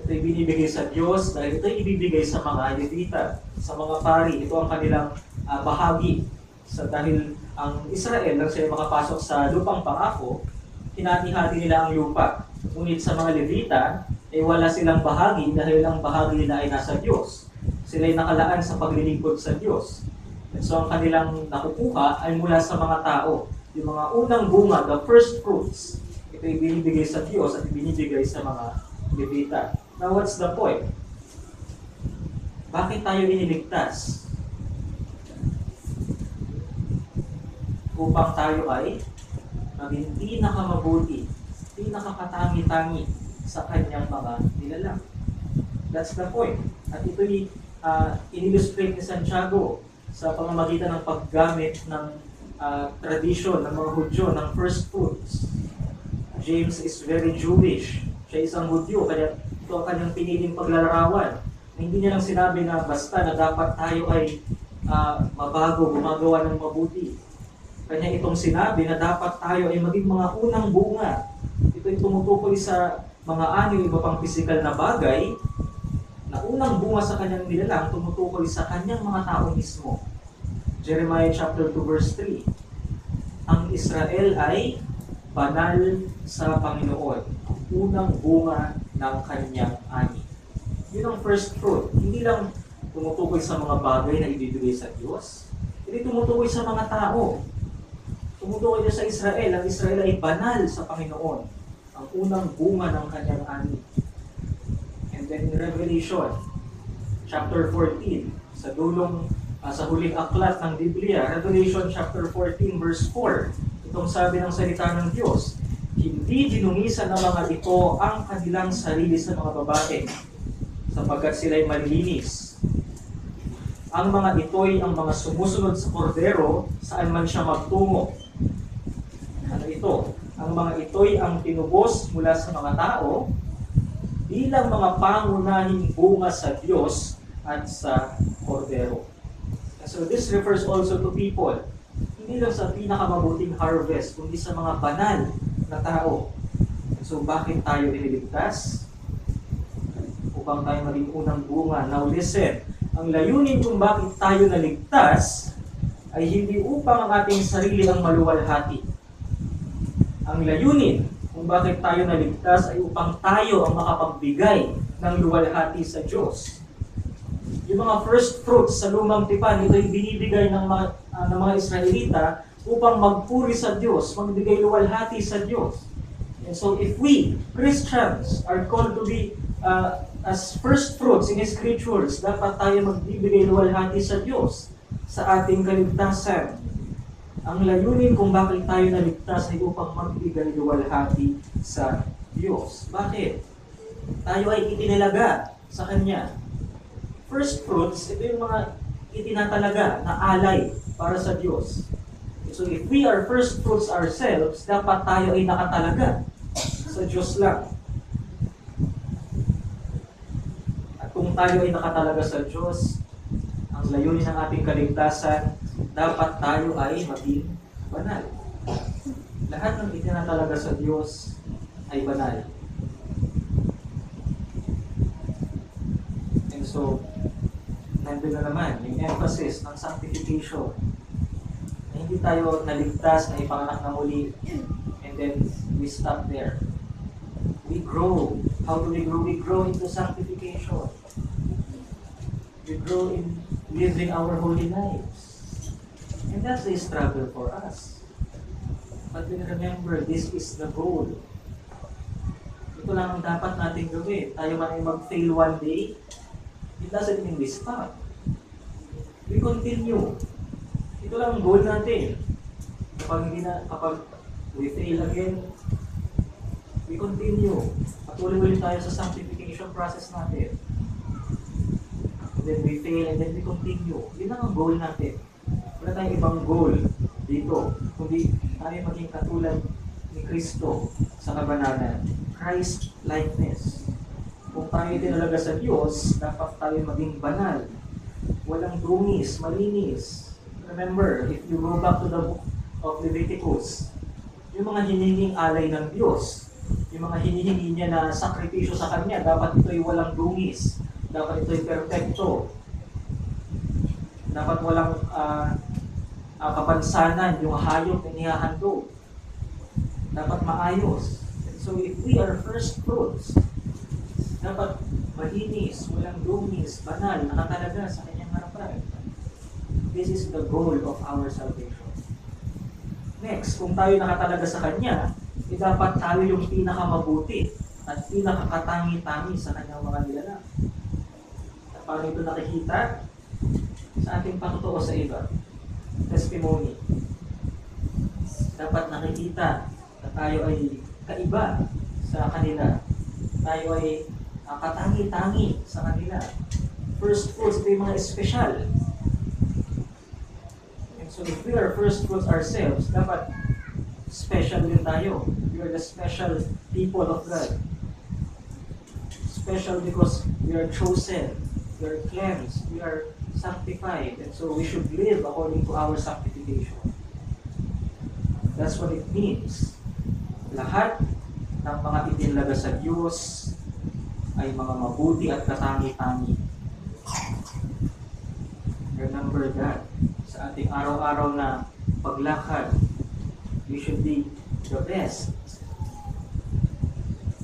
Ito'y binibigay sa Diyos dahil ito'y ibibigay sa mga Levita, sa mga pari. Ito ang kanilang uh, bahagi. Sa dahil ang Israel, nang sila makapasok sa lupang pangako, hinati-hati nila ang lupa. Ngunit sa mga Levita, eh wala silang bahagi dahil ang bahagi nila ay nasa Diyos. Sila ay nakalaan sa paglilingkod sa Diyos. And so ang kanilang nakukuha ay mula sa mga tao. Yung mga unang bunga, the first fruits, ito ay binibigay sa Diyos at binibigay sa mga Levita. Now what's the point? Bakit tayo iniligtas? Upang tayo ay maging pinakamabuti, pinakakatangi-tangi sa kanyang mga nilalang. That's the point. At ito'y uh, in-illustrate ni Santiago sa pamamagitan ng paggamit ng uh, tradisyon ng mga Hudyo ng first fruits. James is very Jewish. Siya isang Hudyo, kaya ito ang kanyang piniling paglalarawan. Hindi niya lang sinabi na basta na dapat tayo ay uh, mabago, gumagawa ng mabuti. Kanya itong sinabi na dapat tayo ay maging mga unang bunga. Ito ay tumutukoy sa mga anyo, iba pang pisikal na bagay, na unang bunga sa kanyang nilalang tumutukoy sa kanyang mga tao mismo. Jeremiah chapter 2 verse 3. Ang Israel ay banal sa Panginoon. Ang unang bunga ng kanyang ani. Yun ang first fruit. Hindi lang tumutukoy sa mga bagay na ibibigay sa Diyos. Hindi tumutukoy sa mga tao. Tumutukoy sa Israel. Ang Israel ay banal sa Panginoon. Ang unang bunga ng kanyang ani. And then in Revelation, chapter 14, sa dulong, uh, sa huling aklat ng Biblia, Revelation chapter 14, verse 4, itong sabi ng salita ng Diyos, hindi dinungisan ng mga ito ang kanilang sarili sa mga babae, sapagkat sila'y malilinis. Ang mga ito'y ang mga sumusunod sa kordero saan man siya magtungo. Ano ito? Ang mga ito'y ang tinubos mula sa mga tao bilang mga pangunahing bunga sa Diyos at sa kordero. So this refers also to people. Hindi lang sa pinakamabuting harvest, kundi sa mga banal na tao. So bakit tayo iniligtas? Upang tayo maging unang bunga. Now listen, ang layunin kung bakit tayo naligtas ay hindi upang ang ating sarili ang maluwalhati. Ang layunin kung bakit tayo naligtas ay upang tayo ang makapagbigay ng luwalhati sa Diyos. Yung mga first fruits sa lumang tipan, ito ay binibigay ng mga, uh, ng mga Israelita upang magpuri sa Diyos, magbigay luwalhati sa Diyos. And so if we, Christians, are called to be uh, as first fruits in Scriptures, dapat tayo magbibigay luwalhati sa Diyos sa ating kaligtasan. Ang layunin kung bakit tayo naligtas ay upang magbigay luwalhati sa Diyos. Bakit? Tayo ay itinalaga sa Kanya. First fruits, ito yung mga itinatalaga na alay para sa Diyos. So if we are first fruits ourselves, dapat tayo ay nakatalaga sa Diyos lang. At kung tayo ay nakatalaga sa Diyos, ang layunin ng ating kaligtasan dapat tayo ay maging banal. Lahat ng itinatalaga sa Diyos ay banal. And so, nandun na naman yung emphasis ng sanctification. Na hindi tayo naligtas na ipanganak na muli and then we stop there. We grow. How do we grow? We grow into sanctification. We grow in living our holy lives. And that's a struggle for us. But we remember, this is the goal. Ito lang ang dapat natin gawin. Tayo man ay mag-fail one day, it doesn't mean we stop. We continue. Ito lang ang goal natin. Kapag hindi na, kapag we fail again, we continue. Patuloy ulit tayo sa sanctification process natin. And then we fail and then we continue. Yun ang goal natin. Wala tayong ibang goal dito, kundi tayo maging katulad ni Kristo sa kabanalan. Christ likeness. Kung tayo tinalaga sa Diyos, dapat tayo maging banal. Walang dungis, malinis. Remember, if you go back to the book of Leviticus, yung mga hinihinging alay ng Diyos, yung mga hinihingi niya na sakripisyo sa Kanya, dapat ito'y walang dungis. Dapat ito'y perfecto. Dapat walang uh, uh, kapansanan, yung hayop na inihahandog. Dapat maayos. So if we are first fruits, dapat malinis, walang dungis, banal, nakatalaga sa kanyang harapan. This is the goal of our salvation. Next, kung tayo nakatalaga sa Kanya, eh dapat tayo yung pinakamabuti at pinakakatangi-tangi sa Kanyang mga nilalang. At paano ito nakikita? Sa ating pagtotoo sa iba. Testimony. Dapat nakikita na tayo ay kaiba sa kanila. Tayo ay uh, katangi-tangi sa kanila. First fruits, ito yung mga espesyal. And so if we are first fruits ourselves, dapat special din tayo. We are the special people of God. Special because we are chosen, we are cleansed, we are sanctified, and so we should live according to our sanctification. That's what it means. Lahat ng mga itinlaga sa Diyos ay mga mabuti at katangi-tangi. Remember that. Sa ating araw-araw na paglakad, we should be the best.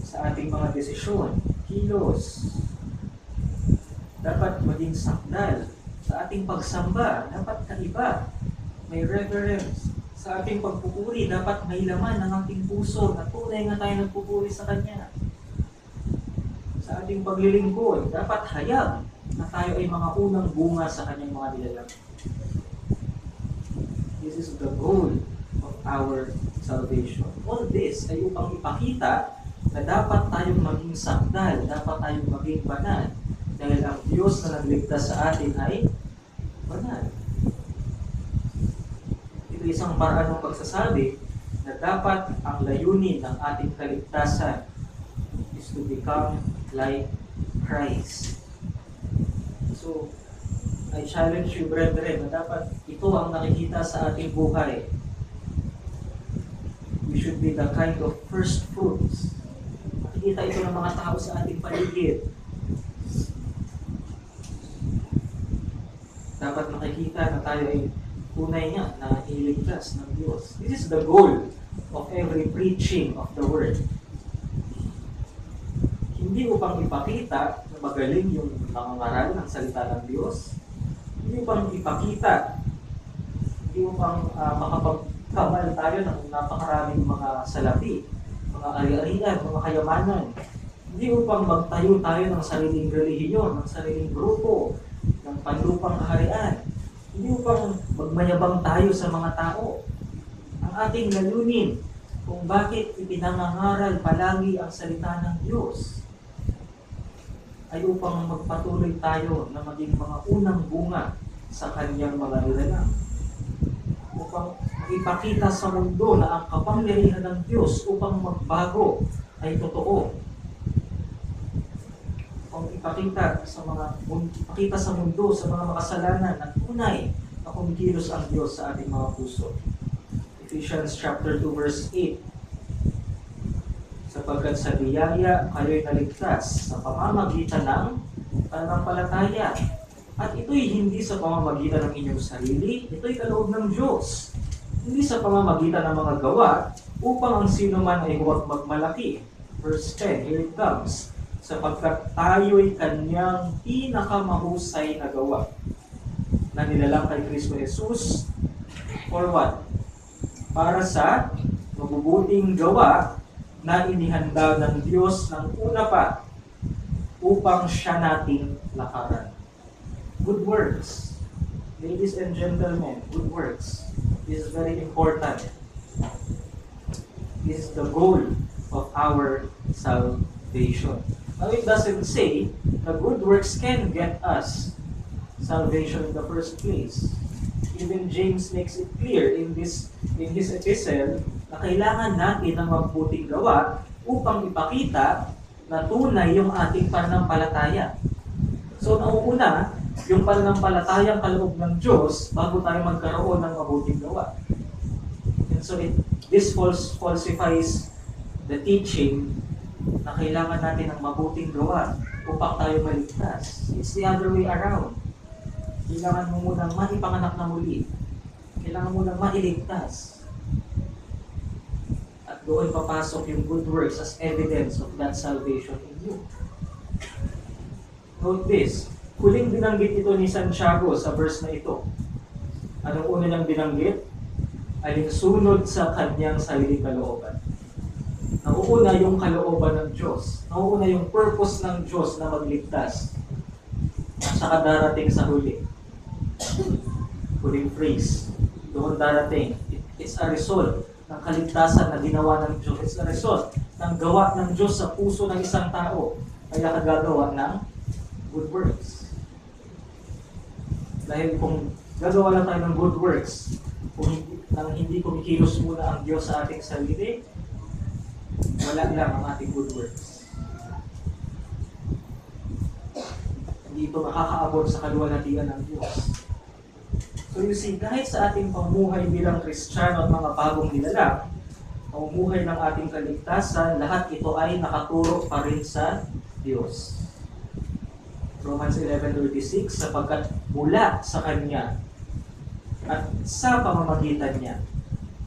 Sa ating mga desisyon, kilos, dapat maging sakdal. Ating pagsamba, dapat kaiba. May reverence. Sa ating pagpupuri, dapat may laman ng ating puso na tunay nga tayo nagpupuri sa Kanya. Sa ating paglilingkod, dapat hayag na tayo ay mga unang bunga sa Kanyang mga nilalang. This is the goal of our salvation. All this ay upang ipakita na dapat tayong maging sakdal, dapat tayong maging banal, dahil ang Diyos na nagligtas sa atin ay banal. Ito isang paraan ng pagsasabi na dapat ang layunin ng ating kaligtasan is to become like Christ. So, I challenge you, brethren, na dapat ito ang nakikita sa ating buhay. We should be the kind of first fruits. Nakikita ito ng mga tao sa ating paligid. Dapat makikita na tayo ay tunay nga na iligtas ng Diyos. This is the goal of every preaching of the Word. Hindi upang ipakita na magaling yung mangangaral ng salita ng Diyos. Hindi upang ipakita, hindi upang uh, makapagkamal tayo ng napakaraming mga salapi, mga ari-arian, mga kayamanan. Hindi upang magtayo tayo ng sariling relihiyon, ng sariling grupo, ng panlupang kaharian. Hindi upang magmayabang tayo sa mga tao. Ang ating layunin kung bakit ipinangangaral palagi ang salita ng Diyos ay upang magpatuloy tayo na maging mga unang bunga sa kanyang mga nilalang. Upang ipakita sa mundo na ang kapangyarihan ng Diyos upang magbago ay totoo. Upang ipakita sa mga ipakita sa mundo sa mga makasalanan na tunay na kumikilos ang Diyos sa ating mga puso. Ephesians chapter 2 verse 8 sapagkat sa biyaya kayo'y naligtas sa pamamagitan ng pananampalataya. At ito'y hindi sa pamamagitan ng inyong sarili, ito'y kaloob ng Diyos. Hindi sa pamamagitan ng mga gawa, upang ang sino man ay huwag magmalaki. Verse 10, here it comes. Sapagkat tayo'y kanyang pinakamahusay na gawa na nilalang kay Kristo Jesus for what? Para sa mabubuting gawa na inihanda ng Diyos ng una pa upang siya nating lakaran. Good works. Ladies and gentlemen, good works is very important. Is the goal of our salvation. Now it doesn't say the good works can get us salvation in the first place. Even James makes it clear in this in his epistle na kailangan natin ng mabuting gawa upang ipakita na tunay yung ating pananampalataya. So nauuna, yung pananampalatayang kaloob ng Diyos bago tayo magkaroon ng mabuting gawa. And so it, this false, falsifies the teaching na kailangan natin ng mabuting gawa upang tayo maligtas. It's the other way around. Kailangan mo munang maipanganak na muli. Kailangan mo munang mailigtas. At doon papasok yung good works as evidence of that salvation in you. Note this, huling binanggit ito ni Santiago sa verse na ito. Anong una niyang binanggit? Alinsunod sa kanyang sariling kalooban. Nauuna yung kalooban ng Diyos. Nauuna yung purpose ng Diyos na magligtas. Saka darating sa huli. Huling phrase. Doon darating. It- It's a result ng kaligtasan na ginawa ng Diyos. It's a result ng gawa ng Diyos sa puso ng isang tao. Kaya kagagawa ng good works. Dahil kung gagawa lang tayo ng good works, kung nang hindi kumikilos muna ang Diyos sa ating sarili, wala lang ang ating good works. Hindi ito makakaabot sa kaluwalhatian ng Diyos. So you see, kahit sa ating pamuhay bilang Kristiyano at mga bagong nilalang, pamumuhay ng ating kaligtasan, lahat ito ay nakaturo pa rin sa Diyos. Romans 11.36, sapagkat mula sa Kanya at sa pamamagitan niya.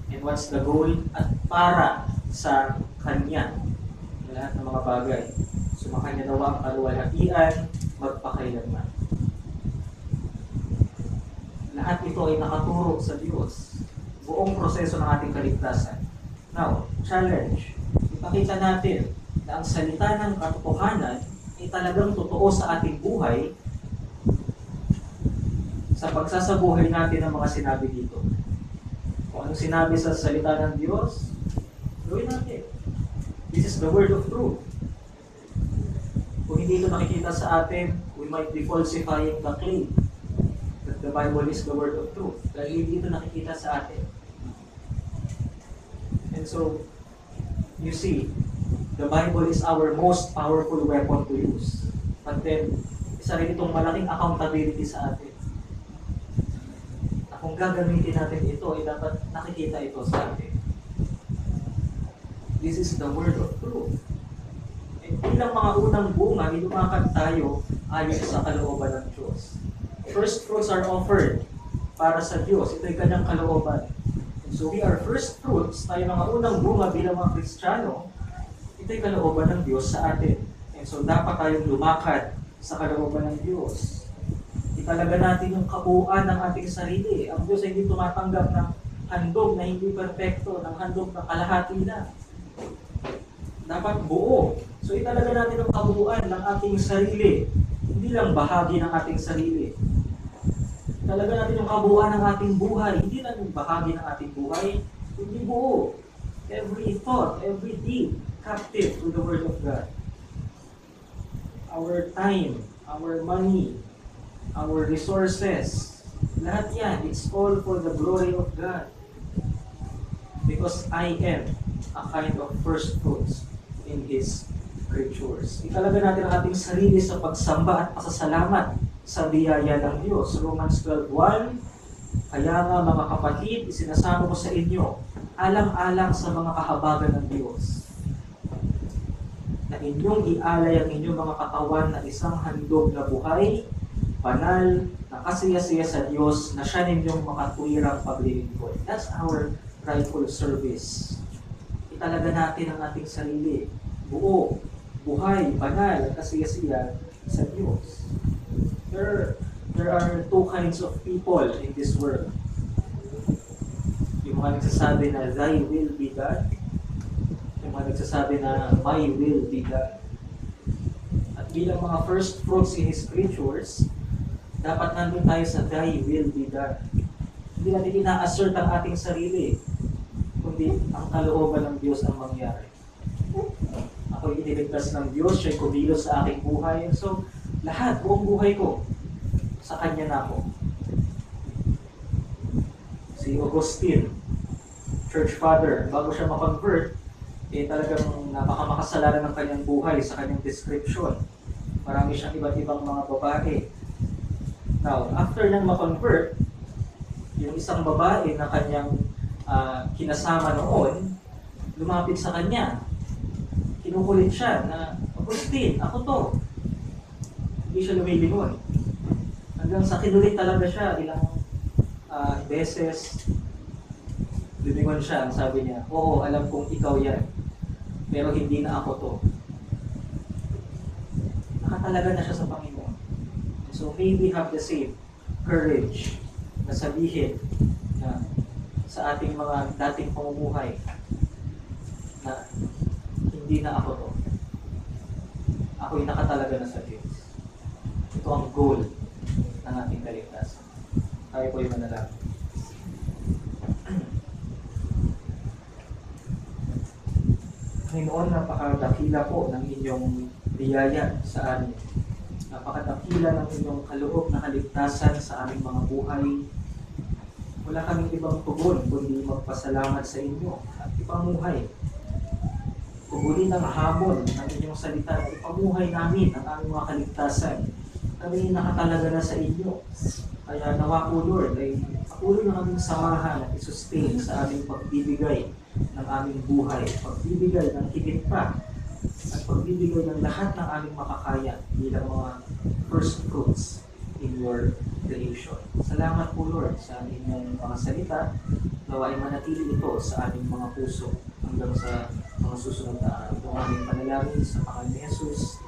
And what's the goal? At para sa Kanya. Lahat ng mga bagay. Sumakanya nawa ang kaluwalhatian, magpakailanman. Lahat ito ay nakaturo sa Diyos. Buong proseso ng ating kaligtasan. Now, challenge. Ipakita natin na ang salita ng katotohanan ay talagang totoo sa ating buhay sa pagsasabuhay natin ng mga sinabi dito. Kung anong sinabi sa salita ng Diyos, gawin natin. This is the word of truth. Kung hindi ito nakikita sa atin, we might be falsifying the claim that the Bible is the word of truth. Dahil hindi ito nakikita sa atin. And so, you see, the Bible is our most powerful weapon to use. But then, isa rin itong malaking accountability sa atin. Na kung gagamitin natin ito, ay dapat nakikita ito sa atin. This is the word of truth. And bilang mga unang bunga, lumakad tayo ayon sa kalooban ng Diyos. First fruits are offered para sa Diyos. Ito ay kanyang kalooban. And so we are first fruits, tayo mga unang bunga bilang mga Kristiyano, ito ay kalooban ng Diyos sa atin. And so dapat tayong lumakad sa kalooban ng Diyos. Italaga natin yung kabuuan ng ating sarili. Ang Diyos ay hindi tumatanggap ng handog na hindi perpekto, ng handog na kalahati na. Dapat buo. So italaga natin ang kabuuan ng ating sarili. Hindi lang bahagi ng ating sarili. Italaga natin yung kabuuan ng ating buhay. Hindi lang yung bahagi ng ating buhay, hindi buo. Every thought, every deed, captive to the Word of God. Our time, our money, our resources, lahat yan, it's all for the glory of God. Because I am a kind of first fruits in His creatures. Italaga natin ang ating sarili sa pagsamba at pasasalamat sa biyaya ng Diyos. Romans 12.1 Kaya nga mga kapatid, isinasama ko sa inyo, alang-alang sa mga kahabagan ng Diyos na inyong ialay ang inyong mga katawan na isang handog na buhay, banal, na kasiyasiya sa Diyos na siya ninyong makatwirang paglilingkod. That's our rightful service. Italaga natin ang ating sarili, buo, buhay, banal, kasiyasiya sa Diyos. There, there are two kinds of people in this world. Yung mga nagsasabi na thy will be done yung mga nagsasabi na my will be done. At bilang mga first fruits in His creatures, dapat nandun tayo sa thy will be done. Hindi natin ina-assert ang ating sarili, kundi ang kalooban ng Diyos ang mangyari. Ako iniligtas ng Diyos, siya'y kumilos sa aking buhay. So, lahat, buong buhay ko, sa Kanya na ako. Si Augustine, church father, bago siya ma-convert, eh talagang napakamakasalanan ng kanyang buhay sa kanyang description. Marami siyang iba't ibang mga babae. Now, after niyang ma-convert, yung isang babae na kanyang ah, kinasama noon, lumapit sa kanya. Kinukulit siya na, Agustin, ako to. Hindi siya lumilingon. Hanggang sa kinulit talaga siya ilang ah, beses, Lumingon siya, ang sabi niya, Oo, alam kong ikaw yan. Pero hindi na ako to. Nakatalaga na siya sa Panginoon. So may we have the same courage na sabihin na sa ating mga dating pamumuhay na hindi na ako to. Ako'y nakatalaga na sa Diyos. Ito ang goal ng ating kaligtasan. Tayo po'y manalangin. Panginoon, napakadakila po ng inyong biyaya sa amin. Napakadakila ng inyong kaloob na kaligtasan sa aming mga buhay. Wala kaming ibang tugon kundi magpasalamat sa inyo at ipamuhay. Tugulin ang hamon ng inyong salita na ipamuhay namin ang aming mga kaligtasan. Kami nakatalaga na sa inyo. Kaya nawa po Lord ay patuloy na kaming samahan at isustain sa aming pagbibigay ng aming buhay, pagbibigay ng higit pa, at pagbibigay ng lahat ng aming makakaya bilang mga first fruits in your creation. Salamat po Lord sa inyong mga salita. Nawa ay manatili ito sa aming mga puso hanggang sa mga susunod na araw. Ito ang aming panalangin sa pangalan ni Jesus.